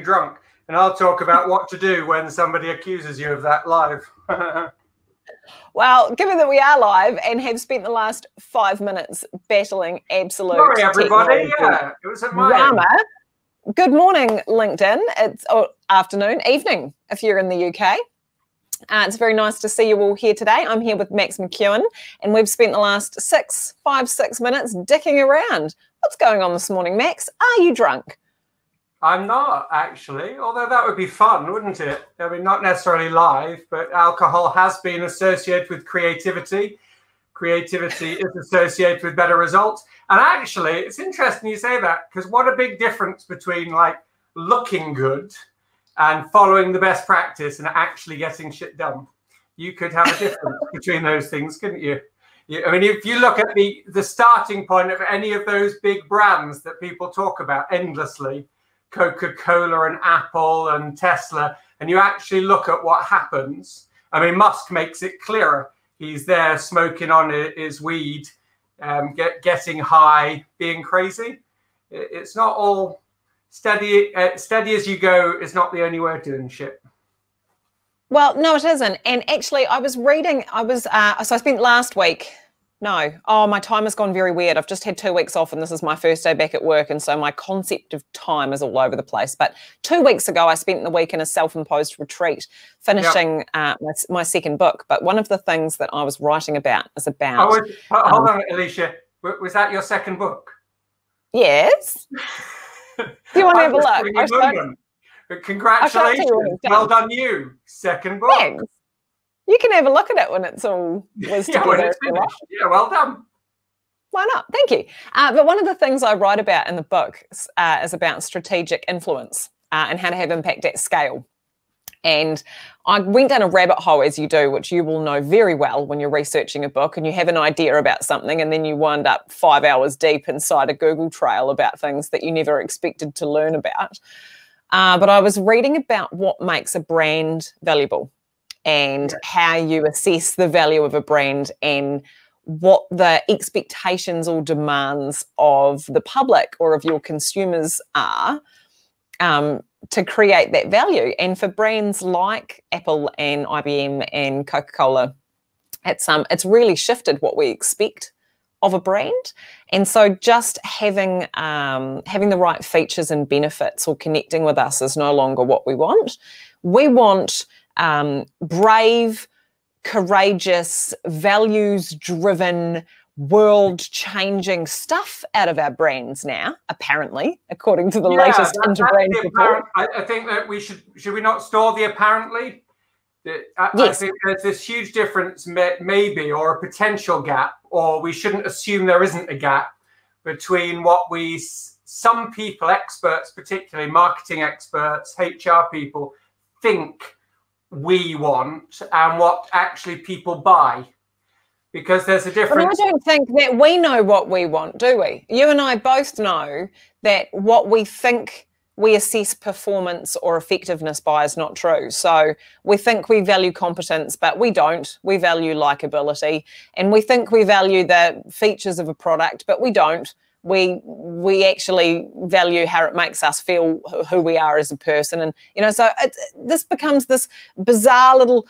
drunk, and I'll talk about what to do when somebody accuses you of that live. well, given that we are live and have spent the last five minutes battling absolute Sorry, everybody. Yeah, it was at my drama. Good morning, LinkedIn. It's oh, afternoon, evening if you're in the UK. Uh, it's very nice to see you all here today. I'm here with Max McKeown, and we've spent the last six, five, six minutes dicking around. What's going on this morning, Max? Are you drunk? I'm not actually, although that would be fun, wouldn't it? I mean, not necessarily live, but alcohol has been associated with creativity. Creativity is associated with better results. And actually, it's interesting you say that because what a big difference between like looking good and following the best practice and actually getting shit done. You could have a difference between those things, couldn't you? I mean, if you look at the the starting point of any of those big brands that people talk about endlessly, Coca Cola and Apple and Tesla, and you actually look at what happens. I mean, Musk makes it clearer. He's there smoking on his weed, um, get, getting high, being crazy. It's not all steady. Uh, steady as you go is not the only way of doing shit. Well, no, it isn't. And actually, I was reading. I was uh, so I spent last week no. Oh, my time has gone very weird. I've just had two weeks off and this is my first day back at work. And so my concept of time is all over the place. But two weeks ago, I spent the week in a self imposed retreat finishing yep. uh, my, my, second book. But one of the things that I was writing about is about. Oh, hold um, on, Alicia. Was that your second book? Yes. Do you want to have a look? Congratulations. Well done, you. Second book. Thanks you can have a look at it when it's all was yeah, together. yeah, well done. Why not? Thank you. Uh, but one of the things I write about in the book uh, is about strategic influence uh, and how to have impact at scale. And I went down a rabbit hole, as you do, which you will know very well when you're researching a book and you have an idea about something, and then you wind up five hours deep inside a Google trail about things that you never expected to learn about. Uh, but I was reading about what makes a brand valuable and how you assess the value of a brand and what the expectations or demands of the public or of your consumers are um, to create that value. And for brands like Apple and IBM and Coca Cola, it's um it's really shifted what we expect of a brand. And so just having um, having the right features and benefits or connecting with us is no longer what we want. We want um, brave, courageous, values driven, world changing stuff out of our brains now, apparently, according to the yeah, latest that, interbrand report. I, I, think that we should, should we not store the apparently? I, yes. I think there's this huge difference, maybe, or a potential gap, or we shouldn't assume there isn't a gap between what we, some people, experts, particularly marketing experts, HR people, think we want and what actually people buy because there's a difference. But I don't think that we know what we want, do we? You and I both know that what we think we assess performance or effectiveness by is not true. So we think we value competence, but we don't. We value likability and we think we value the features of a product, but we don't we we actually value how it makes us feel who we are as a person. And you know so it, this becomes this bizarre little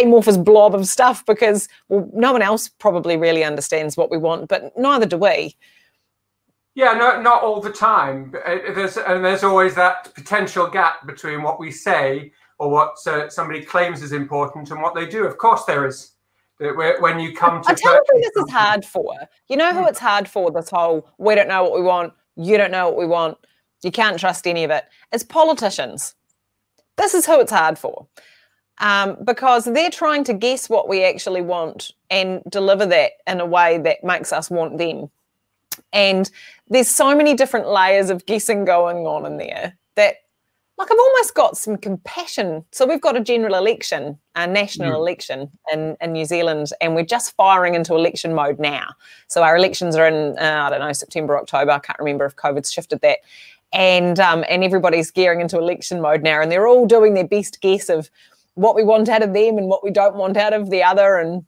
amorphous blob of stuff because well no one else probably really understands what we want but neither do we. Yeah no not all the time. Uh, there's and there's always that potential gap between what we say or what uh, somebody claims is important and what they do. Of course there is when you come to. I tell you who this is hard for. You know who hmm. it's hard for. This whole we don't know what we want. You don't know what we want. You can't trust any of it. It's politicians. This is who it's hard for. Um, because they're trying to guess what we actually want and deliver that in a way that makes us want them. And there's so many different layers of guessing going on in there that like I've almost got some compassion. So we've got a general election, a national mm. election in, in New Zealand, and we're just firing into election mode now. So our elections are in, uh, I don't know, September, October. I can't remember if COVID's shifted that. And um, and everybody's gearing into election mode now, and they're all doing their best guess of what we want out of them and what we don't want out of the other. And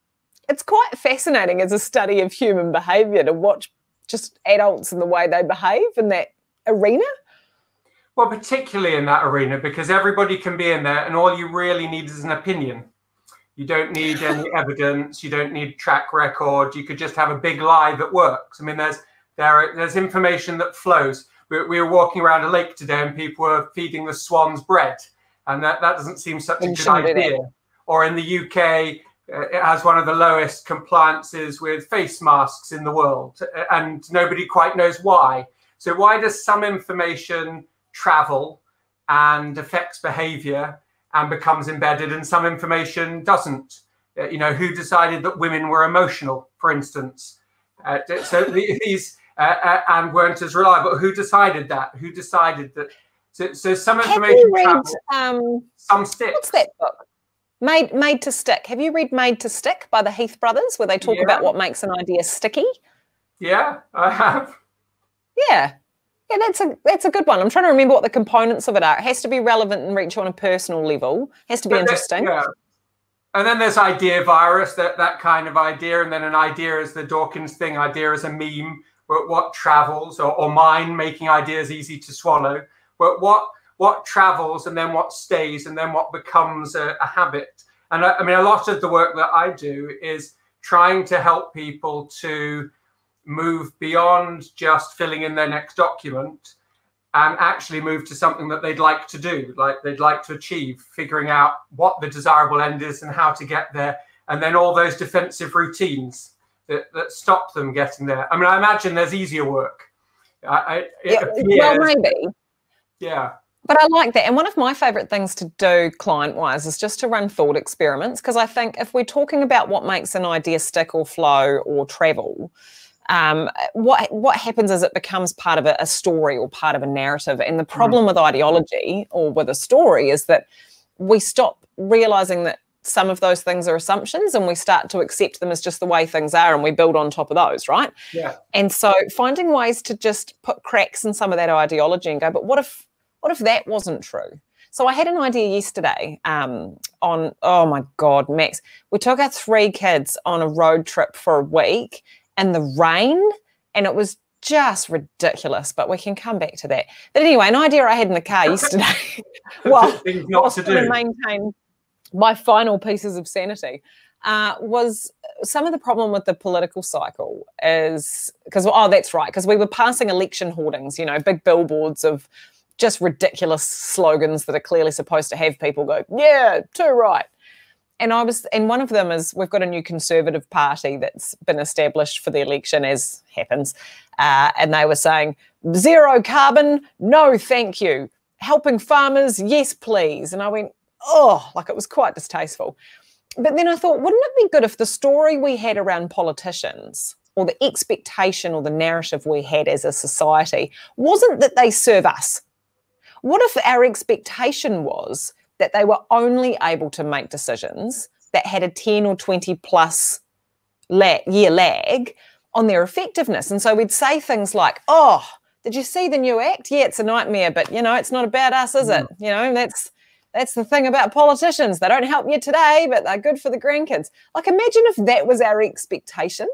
it's quite fascinating as a study of human behaviour to watch just adults and the way they behave in that arena. Well, particularly in that arena, because everybody can be in there, and all you really need is an opinion. You don't need any evidence. You don't need track record. You could just have a big lie that works. I mean, there's there there's information that flows. We, we were walking around a lake today, and people were feeding the swans bread, and that that doesn't seem such a good idea. Or in the UK, uh, it has one of the lowest compliances with face masks in the world, and nobody quite knows why. So why does some information travel and affects behavior and becomes embedded, and some information doesn't. Uh, you know, who decided that women were emotional, for instance? Uh, so these uh, uh, and weren't as reliable. Who decided that? Who decided that? So, so some information read, travel, um, some sticks. What's that book? Made Made to Stick. Have you read Made to Stick by the Heath brothers, where they talk yeah. about what makes an idea sticky? Yeah, I have. Yeah, yeah, that's a that's a good one. I'm trying to remember what the components of it are. It has to be relevant and reach on a personal level. It has to be but interesting. yeah. And then there's idea virus, that that kind of idea, and then an idea is the Dawkins thing. Idea is a meme. But what travels, or, or mine making ideas easy to swallow. But what what travels, and then what stays, and then what becomes a, a habit. And I, I mean, a lot of the work that I do is trying to help people to move beyond just filling in their next document and actually move to something that they'd like to do, like they'd like to achieve, figuring out what the desirable end is and how to get there, and then all those defensive routines that, that stop them getting there. I mean, I imagine there's easier work. I, yeah, well, maybe. Yeah. But I like that. And one of my favorite things to do client wise is just to run thought experiments. Because I think if we're talking about what makes an idea stick or flow or travel, um, what what happens is it becomes part of a, a, story or part of a narrative. And the problem mm. with ideology or with a story is that we stop realizing that some of those things are assumptions and we start to accept them as just the way things are and we build on top of those, right? Yeah. And so finding ways to just put cracks in some of that ideology and go, but what if what if that wasn't true? So I had an idea yesterday um, on, oh my God, Max. We took our three kids on a road trip for a week and the rain, and it was just ridiculous. But we can come back to that. But anyway, an idea I had in the car yesterday. well, not to do. maintain my final pieces of sanity. Uh, was some of the problem with the political cycle is because oh that's right because we were passing election hoardings you know big billboards of just ridiculous slogans that are clearly supposed to have people go yeah too right and I was, and one of them is we've got a new Conservative Party that's been established for the election, as happens, uh, and they were saying zero carbon, no, thank you. Helping farmers, yes, please. And I went, oh, like it was quite distasteful. But then I thought, wouldn't it be good if the story we had around politicians or the expectation or the narrative we had as a society wasn't that they serve us? What if our expectation was that they were only able to make decisions that had a 10 or 20 plus year lag on their effectiveness. And so we'd say things like, oh, did you see the new act? Yeah, it's a nightmare, but you know, it's not about us, is it? Mm. You know, that's that's the thing about politicians. They don't help you today, but they're good for the grandkids. Like imagine if that was our expectation.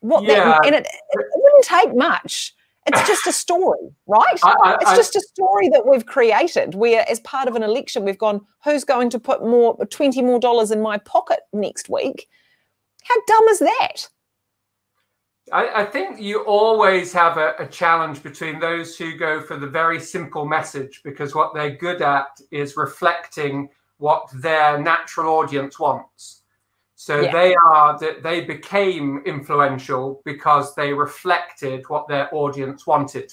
What yeah. that and it, it wouldn't take much it's just a story, right? I, I, it's just a story that we've created where, as part of an election, we've gone, who's going to put more, 20 more dollars in my pocket next week? How dumb is that? I, I think you always have a, a challenge between those who go for the very simple message because what they're good at is reflecting what their natural audience wants so yeah. they are that they became influential because they reflected what their audience wanted.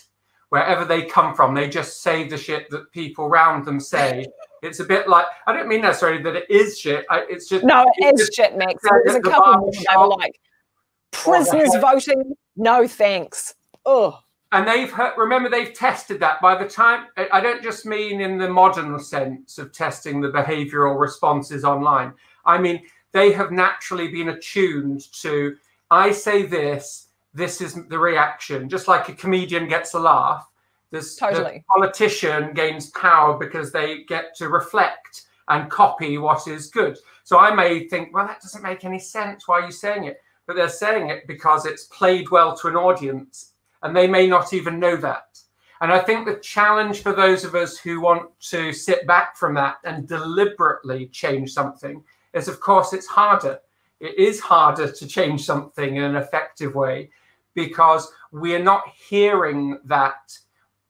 Wherever they come from, they just say the shit that people around them say. It's a bit like I don't mean necessarily that it is shit. It's just no, it is just, shit, Max. There's a the couple they were like prisoners voting. No thanks. Oh. And they've heard, remember they've tested that by the time I don't just mean in the modern sense of testing the behavioral responses online. I mean they have naturally been attuned to I say this, this is the reaction. Just like a comedian gets a laugh, this totally. politician gains power because they get to reflect and copy what is good. So I may think, well, that doesn't make any sense. Why are you saying it? But they're saying it because it's played well to an audience, and they may not even know that. And I think the challenge for those of us who want to sit back from that and deliberately change something is, of course, it's harder. It is harder to change something in an effective way because we're not hearing that.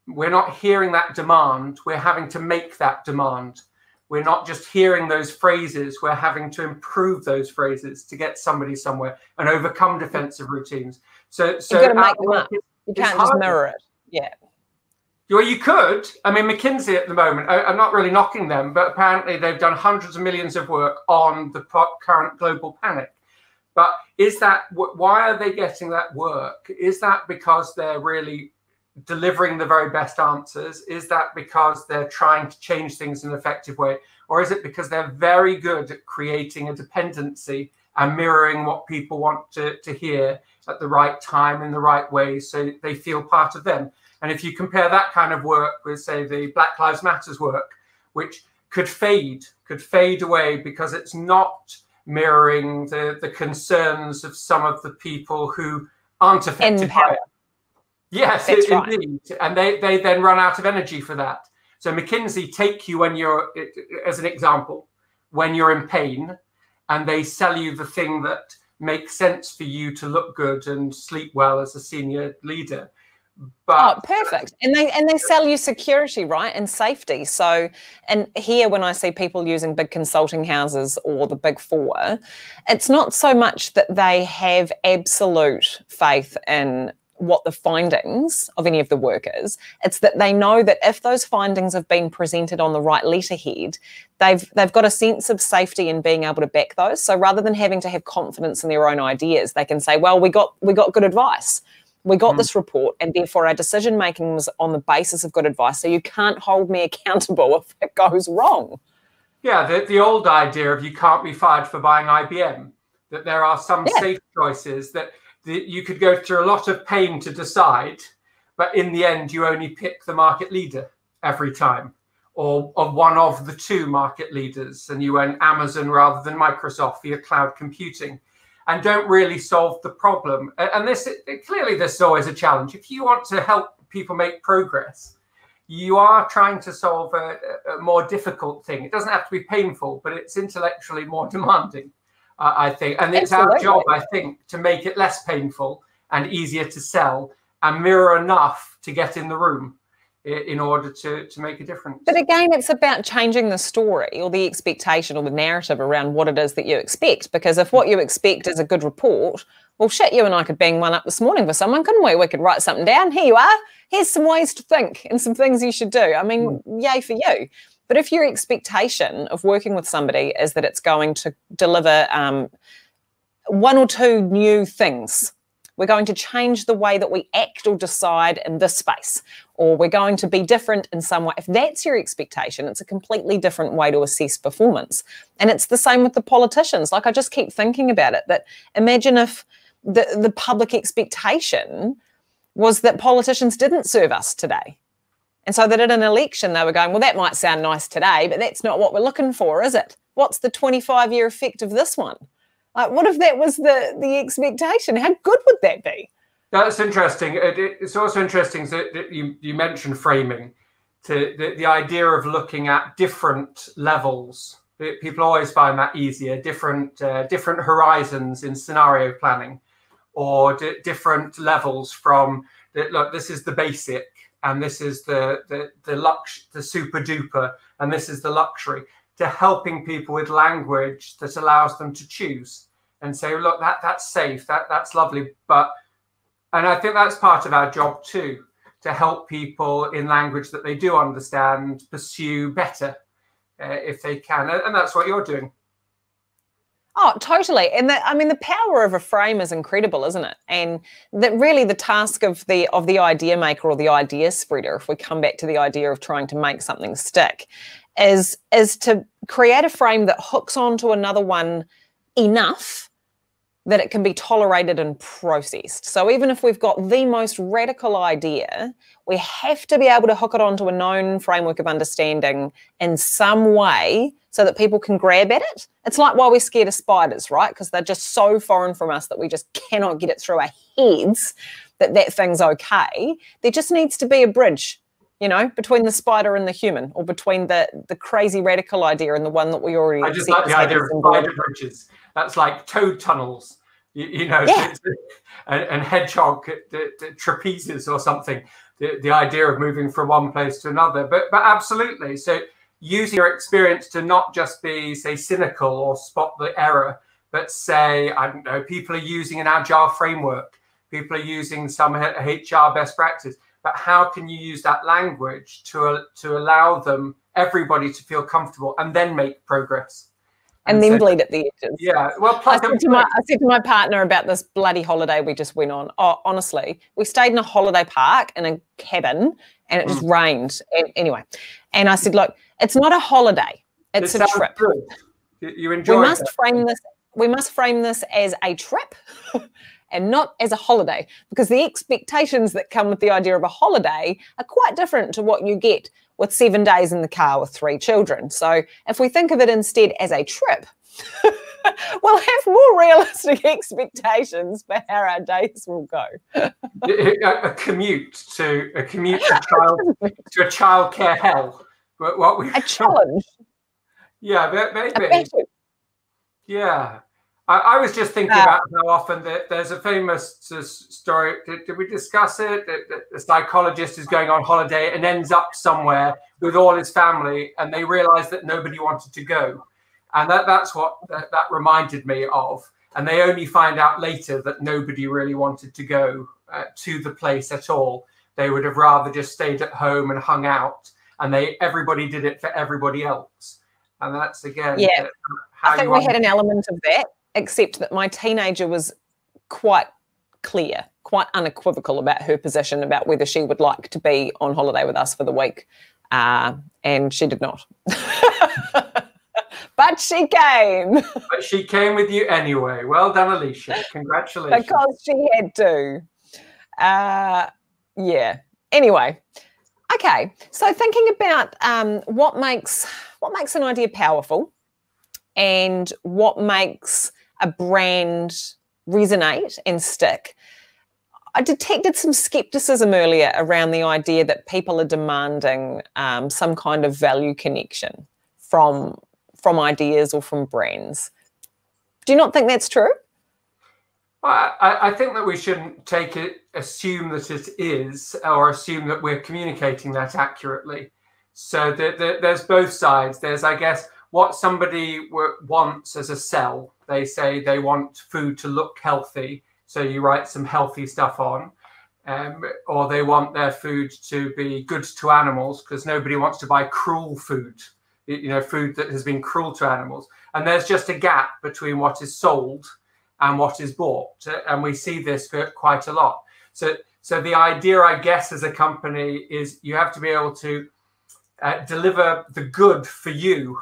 We're not hearing that demand. We're having to make that demand. We're not just hearing those phrases. We're having to improve those phrases to get somebody somewhere and overcome defensive routines. So, so You've got to make them up. You can't just mirror it. Yeah. Well, you could. I mean, McKinsey at the moment, I, am not really knocking them, but apparently they've done hundreds of millions of work on the current global panic. But is that why are they getting that work? Is that because they're really delivering the very best answers? Is that because they're trying to change things in an effective way? Or is it because they're very good at creating a dependency and mirroring what people want to, to hear at the right time in the right way so they feel part of them? And if you compare that kind of work with, say, the Black Lives Matters work, which could fade, could fade away because it's not mirroring the, the concerns of some of the people who aren't affected by it. Yes, it, right. indeed. And they, they then run out of energy for that. So McKinsey take you when you're, as an example, when you're in pain, and they sell you the thing that makes sense for you to look good and sleep well as a senior leader. But, oh, perfect. And they and they sell you security, right, and safety. So, and here when I see people using big consulting houses or the big four, it's not so much that they have absolute faith in what the findings of any of the work is. It's that they know that if those findings have been presented on the right letterhead, they've they've got a sense of safety in being able to back those. So rather than having to have confidence in their own ideas, they can say, "Well, we got we got good advice." We got mm. this report and therefore our decision making was on the basis of good advice so you can't hold me accountable if it goes wrong yeah the, the old idea of you can't be fired for buying ibm that there are some yeah. safe choices that, that you could go through a lot of pain to decide but in the end you only pick the market leader every time or, or one of the two market leaders and you went amazon rather than microsoft for your cloud computing and don't really solve the problem. And this clearly this is always a challenge. If you want to help people make progress, you are trying to solve a, a more difficult thing. It doesn't have to be painful, but it's intellectually more demanding, uh, I think. And it's Absolutely. our job, I think, to make it less painful and easier to sell and mirror enough to get in the room in order to, to make a difference. But again, it's about changing the story or the expectation or the narrative around what it is that you expect. Because if what you expect is a good report, well, shit, you and I could bang one up this morning for someone, couldn't we? We could write something down. Here you are. Here's some ways to think and some things you should do. I mean, mm. yay for you. But if your expectation of working with somebody is that it's going to deliver um, one or two new things we're going to change the way that we act or decide in this space, or we're going to be different in some way. If that's your expectation, it's a completely different way to assess performance. And it's the same with the politicians. Like I just keep thinking about it that imagine if the, the public expectation was that politicians didn't serve us today. And so that at an election, they were going, well, that might sound nice today, but that's not what we're looking for, is it? What's the 25 year effect of this one? Like, what if that was the the expectation? How good would that be? That's interesting. It, it's also interesting that, you you mentioned framing, to the, the idea of looking at different levels. People always find that easier. Different uh, different horizons in scenario planning, or d- different levels from look. This is the basic, and this is the the the lux the super duper, and this is the luxury to helping people with language that allows them to choose and say, look, that that's safe, that that's lovely. But and I think that's part of our job too, to help people in language that they do understand pursue better uh, if they can. And that's what you're doing. Oh, totally. And I mean, the power of a frame is incredible, isn't it? And that really the task of the of the idea maker or the idea spreader, if we come back to the idea of trying to make something stick, is is to create a frame that hooks onto another one enough that it can be tolerated and processed. So even if we've got the most radical idea, we have to be able to hook it onto a known framework of understanding in some way so that people can grab at it. It's like why we're scared of spiders, right? Because they're just so foreign from us that we just cannot get it through our heads that that thing's okay. There just needs to be a bridge, you know, between the spider and the human, or between the the crazy radical idea and the one that we already. I just like the idea of spider bridges. That's like toad tunnels, you, you know, Yeah. and, and hedgehog the, the trapezes or something. The, the idea of moving from one place to another, but but absolutely. So using your experience to not just be say cynical or spot the error, but say I don't know, people are using an agile framework, people are using some HR best practice, but how can you use that language to to allow them everybody to feel comfortable and then make progress? and then so- bleed at the edges. yeah, well, I said, to my. I said to my partner about this bloody holiday we just went on. Oh, honestly, we stayed in a holiday park in a cabin and it just Mm. rained. And, anyway, and I said, look, it's not a holiday; it's It a trip. good. You- You enjoy we must it. frame this we must frame this as a trip and not as a holiday because the expectations that come with the idea of a holiday are quite different to what you get with seven days in the car with three children. So if we think of it instead as a trip we'll have more realistic expectations for how our days will go. A, commute to a commute to child to a childcare hell. But what we a challenge. Yeah, maybe. Yeah. I, I was just thinking Uh, about how often that there's a famous story. Did, did we discuss it? That, that the psychologist is going on holiday and ends up somewhere with all his family, and they realize that nobody wanted to go, and that that's what that, that reminded me of. And they only find out later that nobody really wanted to go uh, to the place at all. They would have rather just stayed at home and hung out, and they everybody did it for everybody else. And that's again, Yeah. uh, how I think we had an element of that, except that my teenager was quite clear, quite unequivocal about her position about whether she would like to be on holiday with us for the week. Uh, and she did not. but she came But she came with you anyway. Well done, Alicia. Congratulations. because she had to. Uh, yeah. Anyway, okay. So thinking about um, what makes what makes an idea powerful, and what makes a brand resonate and stick. I detected some skepticism earlier around the idea that people are demanding um, some kind of value connection from from ideas or from brands. Do you not think that's true? I, I think that we shouldn't take it, assume that it is, or assume that we're communicating that accurately. So the, the, there's both sides. There's, I guess, what somebody wants as a sell. They say they want food to look healthy, so you write some healthy stuff on. Um, or they want their food to be good to animals because nobody wants to buy cruel food, you know, food that has been cruel to animals. And there's just a gap between what is sold and what is bought. And we see this quite a lot. So, so the idea, I guess, as a company is you have to be able to uh, deliver the good for you.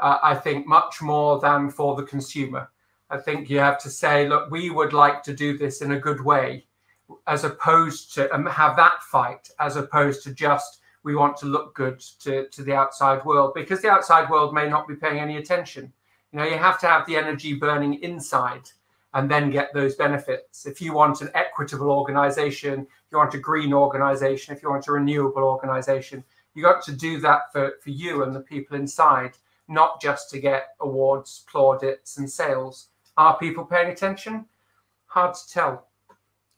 Uh, I think much more than for the consumer. I think you have to say, look, we would like to do this in a good way, as opposed to um, have that fight, as opposed to just we want to look good to, to the outside world, because the outside world may not be paying any attention. You know, you have to have the energy burning inside and then get those benefits. If you want an equitable organization, if you want a green organization, if you want a renewable organization, you got to do that for, for you and the people inside, not just to get awards, plaudits, and sales. Are people paying attention? Hard to tell.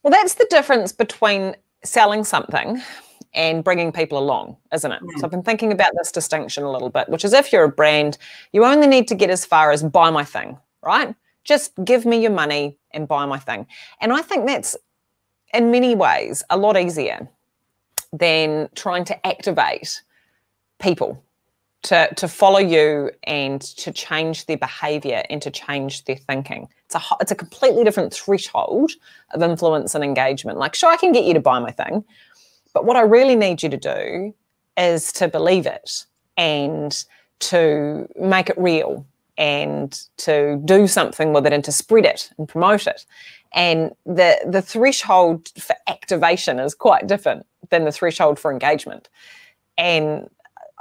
Well, that's the difference between selling something and bringing people along, isn't it? Mm. So I've been thinking about this distinction a little bit, which is if you're a brand, you only need to get as far as buy my thing, right? Just give me your money and buy my thing. And I think that's in many ways a lot easier than trying to activate people to, to follow you and to change their behavior and to change their thinking. It's a it's a completely different threshold of influence and engagement. Like, sure, I can get you to buy my thing, but what I really need you to do is to believe it and to make it real and to do something with it and to spread it and promote it. And the the threshold for activation is quite different than the threshold for engagement. And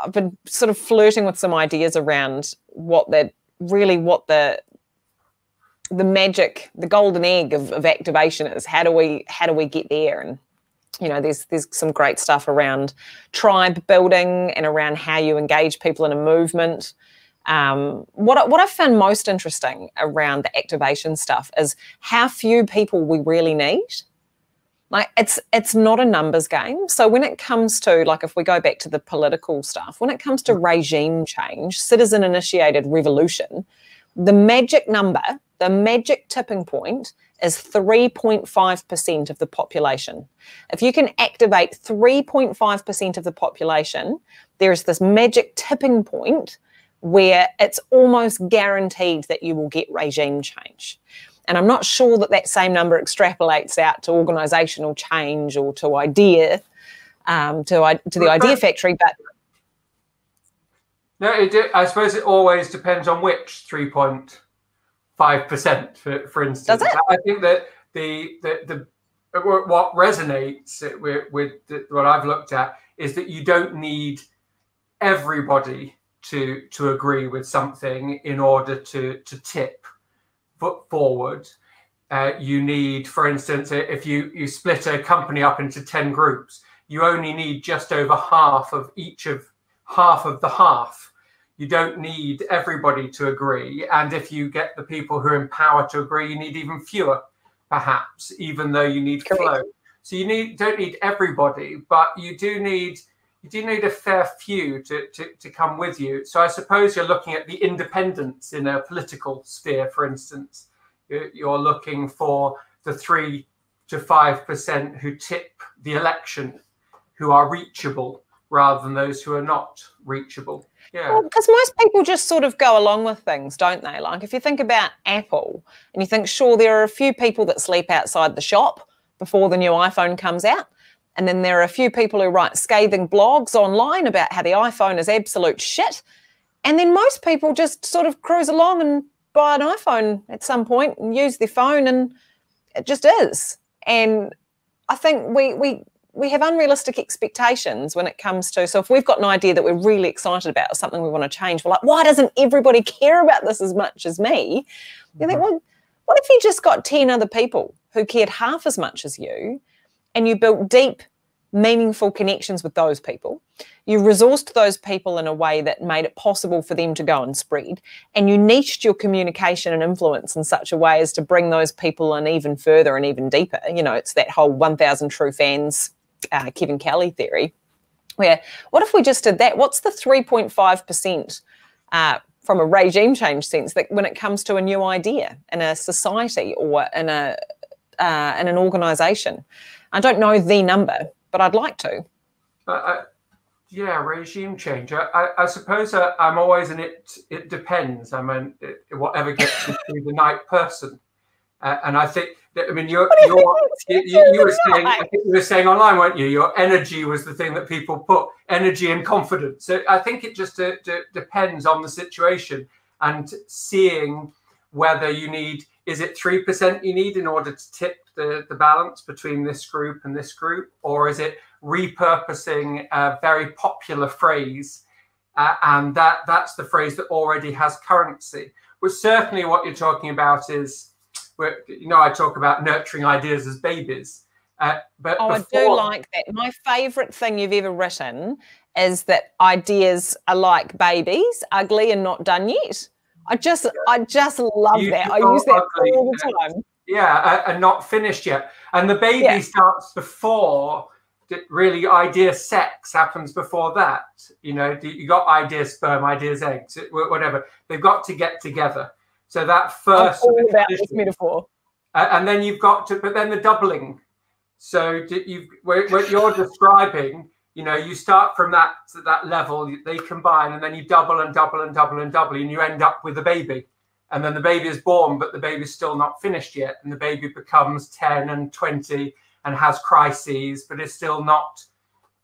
I've been sort of flirting with some ideas around what that really what the the magic, the golden egg of, of activation is. How do we how do we get there? And you know, there's there's some great stuff around tribe building and around how you engage people in a movement. Um, what what I found most interesting around the activation stuff is how few people we really need. Like it's it's not a numbers game. So when it comes to like if we go back to the political stuff, when it comes to mm-hmm. regime change, citizen initiated revolution, the magic number, the magic tipping point is 3.5% of the population. If you can activate 3.5% of the population, there's this magic tipping point where it's almost guaranteed that you will get regime change. And I'm not sure that that same number extrapolates out to organisational change or to idea, um, to, to the idea factory, but no, it, I suppose it always depends on which 3.5 percent, for, for instance. I think that the the, the what resonates with, with the, what I've looked at is that you don't need everybody to to agree with something in order to to tip foot forward. Uh, you need, for instance, if you you split a company up into ten groups, you only need just over half of each of half of the half. You don't need everybody to agree, and if you get the people who are in power to agree, you need even fewer, perhaps, even though you need Correct. flow. So you need don't need everybody, but you do need you do need a fair few to, to, to come with you. So I suppose you're looking at the independents in a political sphere, for instance. You're, looking for the three to five percent who tip the election, who are reachable rather than those who are not reachable. Yeah. Because well, most people just sort of go along with things, don't they? Like if you think about Apple and you think, sure, there are a few people that sleep outside the shop before the new iPhone comes out. And then there are a few people who write scathing blogs online about how the iPhone is absolute shit. And then most people just sort of cruise along and buy an iPhone at some point and use their phone, and it just is. And I think we we we have unrealistic expectations when it comes to so if we've got an idea that we're really excited about or something we want to change, we're like, why doesn't everybody care about this as much as me? You think, mm-hmm. well, what if you just got 10 other people who cared half as much as you? And you built deep, meaningful connections with those people. You resourced those people in a way that made it possible for them to go and spread. And you niched your communication and influence in such a way as to bring those people in even further and even deeper. You know, it's that whole 1,000 true fans, uh, Kevin Kelly theory, where what if we just did that? What's the 3.5%? Uh, from a regime change sense that when it comes to a new idea in a society or in a uh, in an organization I don't know the number, but I'd like to. Uh, yeah, regime change. I, I, I suppose uh, I'm always in it. It depends. I mean, it, whatever gets you through the night person. Uh, and I think that, I mean, you're, you're you, you, you, were saying, I think you were saying online, weren't you? Your energy was the thing that people put energy and confidence. So I think it just uh, d- depends on the situation and seeing whether you need is it 3% you need in order to tip the, the balance between this group and this group? Or is it repurposing a very popular phrase? Uh, and that that's the phrase that already has currency. Which certainly what you're talking about is, you know, I talk about nurturing ideas as babies. Uh, but oh, before... I do like that. My favourite thing you've ever written is that ideas are like babies, ugly and not done yet. I just, I just love you that. I use that ugly. all the time. Yeah, uh, and not finished yet. And the baby yeah. starts before really idea sex happens before that. You know, you got idea sperm, ideas eggs, uh, whatever. They've got to get together. So that 1st all about this metaphor. and then you've got to, but then the doubling. So you, what you're describing you know you start from that that level they combine and then you double and double and double and double and you end up with a baby and then the baby is born but the baby's still not finished yet. And the baby becomes 10 and 20 and has crises but is still not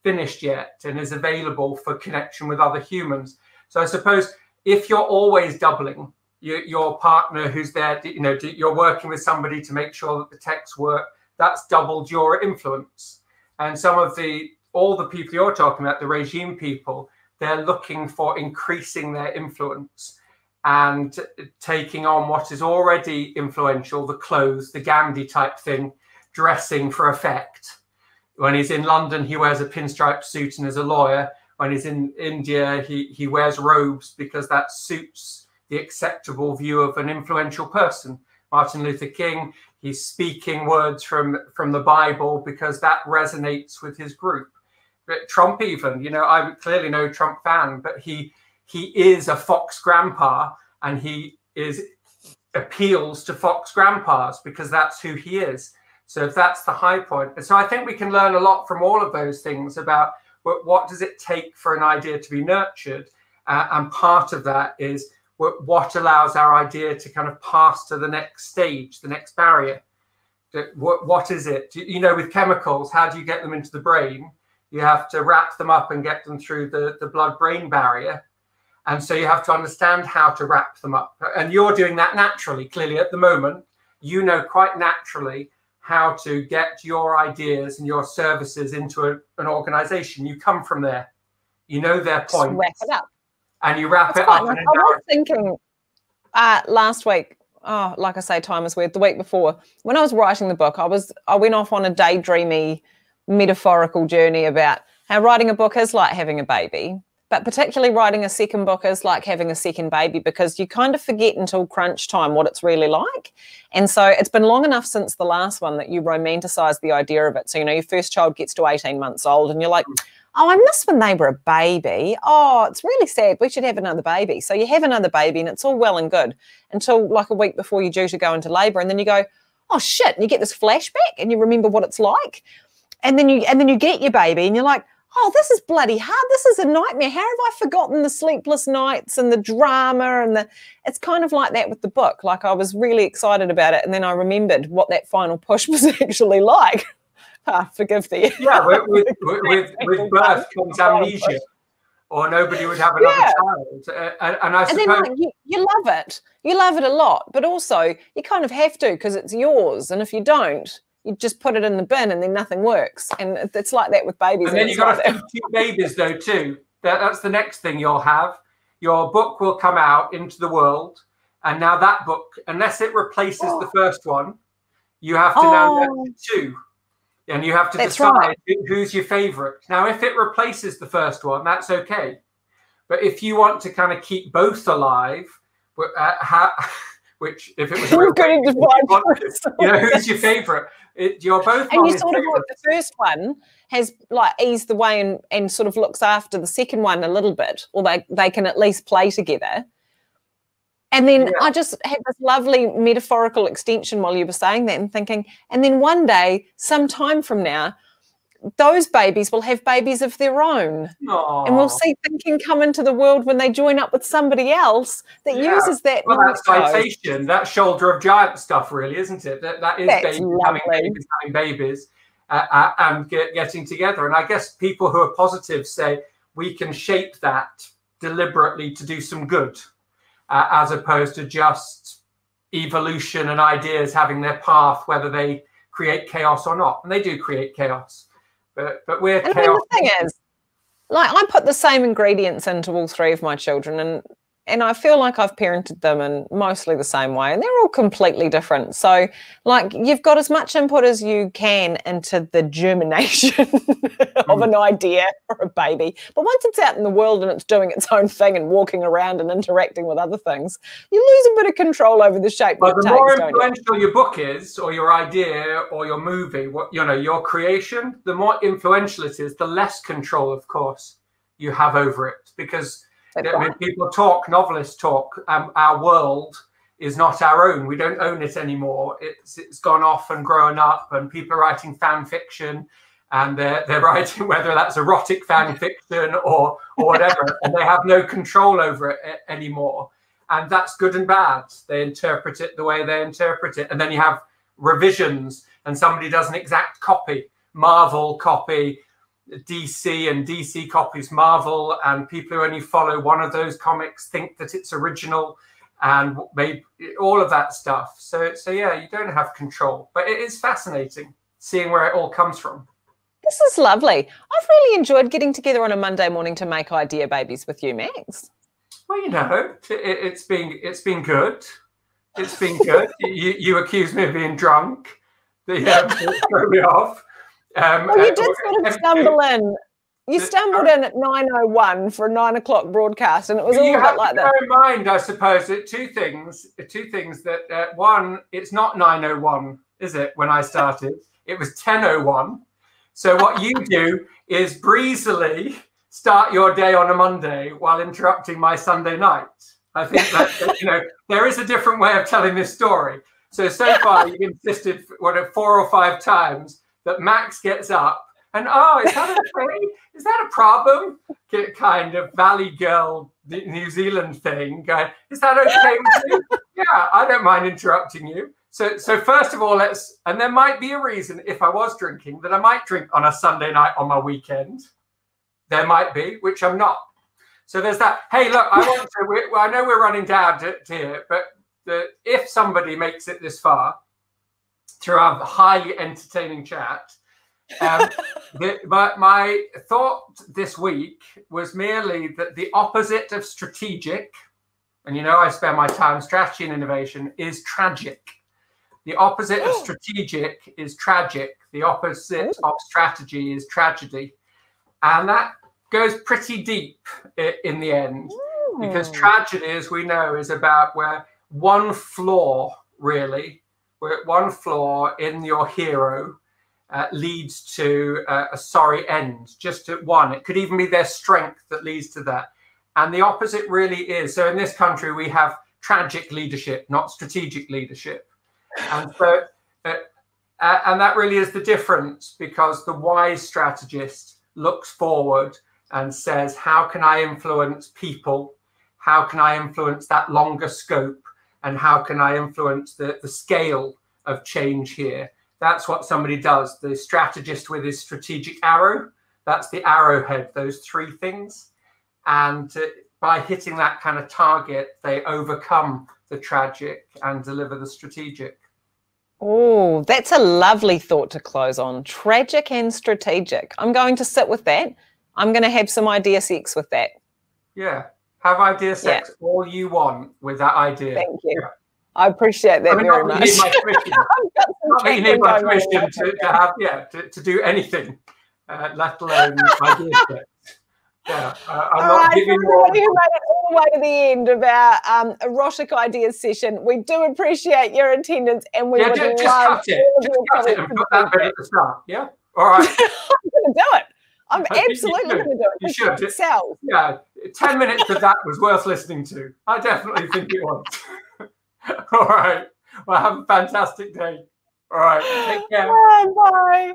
finished yet and is available for connection with other humans. So i suppose if you're always doubling your, your partner who's there you know you're working with somebody to make sure that the texts work that's doubled your influence. And some of the all the people you're talking about, the regime people, they're looking for increasing their influence. And taking on what is already influential the clothes, the Gandhi type thing, dressing for effect. When he's in London, he wears a pinstripe suit and is a lawyer. When he's in India, he, he wears robes because that suits the acceptable view of an influential person. Martin Luther King, he's speaking words from, from the Bible because that resonates with his group. Trump, even, you know, I'm clearly no Trump fan, but he he is a Fox grandpa and he is appeals to Fox grandpas because that's who he is. So if that's the high point, so I think we can learn a lot from all of those things about what, what does it take for an idea to be nurtured, uh, and part of that is what, what allows our idea to kind of pass to the next stage, the next barrier. What, what is it? You know, with chemicals, how do you get them into the brain? You have to wrap them up and get them through the, the blood brain barrier. And so you have to understand how to wrap them up. And you're doing that naturally, clearly at the moment. You know quite naturally how to get your ideas and your services into a, an organization. You come from there. You know their point. Wrap it up. And you wrap That's it up. Nice. I was thinking uh, last week, oh, like I say, time is weird. The week before, when I was writing the book, I was I went off on a daydreamy, metaphorical journey about how writing a book is like having a baby but particularly writing a second book is like having a second baby because you kind of forget until crunch time what it's really like. And so it's been long enough since the last one that you romanticize the idea of it. So, you know, your first child gets to 18 months old and you're like, oh, I miss when they were a baby. Oh, it's really sad. We should have another baby. So you have another baby and it's all well and good until like a week before you're due to go into labor. And then you go, oh shit. And you get this flashback and you remember what it's like. And then you and then you get your baby and you're like, oh, this is bloody hard. This is a nightmare. How have I forgotten the sleepless nights and the drama and the it's kind of like that with the book. Like I was really excited about it and then I remembered what that final push was actually like. ah, forgive the Yeah, with, with, with, with birth comes amnesia. Or nobody would have another yeah. child, uh, and, I and suppose then, like, you, you love it. You love it a lot, but also you kind of have to because it's yours. And if you don't, you just put it in the bin and then nothing works. And it's like that with babies. And then you've got to two babies though too. That, that's the next thing you'll have. Your book will come out into the world, and now that book, unless it replaces oh. the first one, you have to oh. now two, and you have to that's decide right. who's your favorite. Now, if it replaces the first one, that's okay. But if you want to kind of keep both alive, uh, how, which if it was real going to you, you know who's your favorite? It, you're both and you sort of like the first one has like eased the way and, and sort of looks after the second one a little bit or they, they can at least play together. And then yeah. I just had this lovely metaphorical extension while you were saying that and thinking, and then one day, some time from now, those babies will have babies of their own. Aww. And we'll see thinking come into the world when they join up with somebody else that yeah. uses that. Well, that's citation, that shoulder of giant stuff, really, isn't it? That, that is babies having babies, having babies uh, uh, and get, getting together. And I guess people who are positive say we can shape that deliberately to do some good, uh, as opposed to just evolution and ideas having their path, whether they create chaos or not. And they do create chaos. But but we're and the thing is, like I put the same ingredients into all three of my children, and and I feel like I've parented them in mostly the same way, and they're all completely different. So, like, you've got as much input as you can into the germination of mm. an idea or a baby. But once it's out in the world and it's doing its own thing and walking around and interacting with other things, you lose a bit of control over the shape. But the takes, more influential you? your book is, or your idea, or your movie, what you know, your creation, the more influential it is, the less control, of course, you have over it, because I mean, people talk, novelists talk. Um, our world is not our own. We don't own it anymore. It's it's gone off and grown up, and people are writing fan fiction, and they're they're writing whether that's erotic fan fiction or or whatever, and they have no control over it anymore. And that's good and bad. They interpret it the way they interpret it, and then you have revisions, and somebody does an exact copy, Marvel copy, DC and DC copies Marvel, and people who only follow one of those comics think that it's original, and maybe all of that stuff. So, so yeah, you don't have control, but it is fascinating seeing where it all comes from. This is lovely. I've really enjoyed getting together on a Monday morning to make idea babies with you, Max. Well, you know, it, has been it's been good. It's been good. you, you accuse me of being drunk. The um, throw me off. Um, well, you did sort of stumble in. You stumbled in at 9.01 for a nine o'clock broadcast, and it was all a bit like that. In mind, I suppose, that two things. Two things that uh, one, it's not 9.01, is it? When I started, it was 10.01. So what you do is breezily start your day on a Monday while interrupting my Sunday night. I think that you know there is a different way of telling this story. So so far you've insisted what four or five times that Max gets up and oh, is that okay? is that a problem? Kind of Valley Girl New Zealand thing. Going, is that okay with you? Yeah, I don't mind interrupting you. So, so first of all, let's, and there might be a reason if I was drinking that I might drink on a Sunday night on my weekend. There might be, which I'm not. So there's that. Hey, look, I want to. We, I know we're running down to, to here, but the, if somebody makes it this far through our highly entertaining chat, um, the, but my thought this week was merely that the opposite of strategic, and you know I spend my time strategy and innovation, is tragic. The opposite of strategic is tragic. The opposite of strategy is tragedy. And that goes pretty deep in the end because tragedy, as we know, is about where one flaw, really, one flaw in your hero uh, leads to uh, a sorry end, just at one. It could even be their strength that leads to that. And the opposite really is. So in this country, we have tragic leadership, not strategic leadership. And so, uh, and that really is the difference because the wise strategist looks forward and says, How can I influence people? How can I influence that longer scope? And how can I influence the, the scale of change here? That's what somebody does. The strategist with his strategic arrow, that's the arrowhead, those three things. And uh, by hitting that kind of target, they overcome the tragic and deliver the strategic. Oh, that's a lovely thought to close on. Tragic and strategic. I'm going to sit with that. I'm going to have some idea sex with that. Yeah. Have idea sex yeah. all you want with that idea. Thank you. Yeah. I appreciate that I mean, very much. You need my permission. need my permission to, to, have, yeah, to, to do anything, uh, let alone idea sex. Yeah, uh, I'm all not right, giving more. who made it all the way to the end of our um, erotic ideas session, we do appreciate your attendance, and we yeah, would just, love just cut it, just cut it and put that bit at the start. Yeah, all right. I'm going to do it. I'm absolutely going to do it. You should. Itself. Yeah, ten minutes of that was worth listening to. I definitely think it was. All right. Well, have a fantastic day. All right. Take care. Bye. Bye.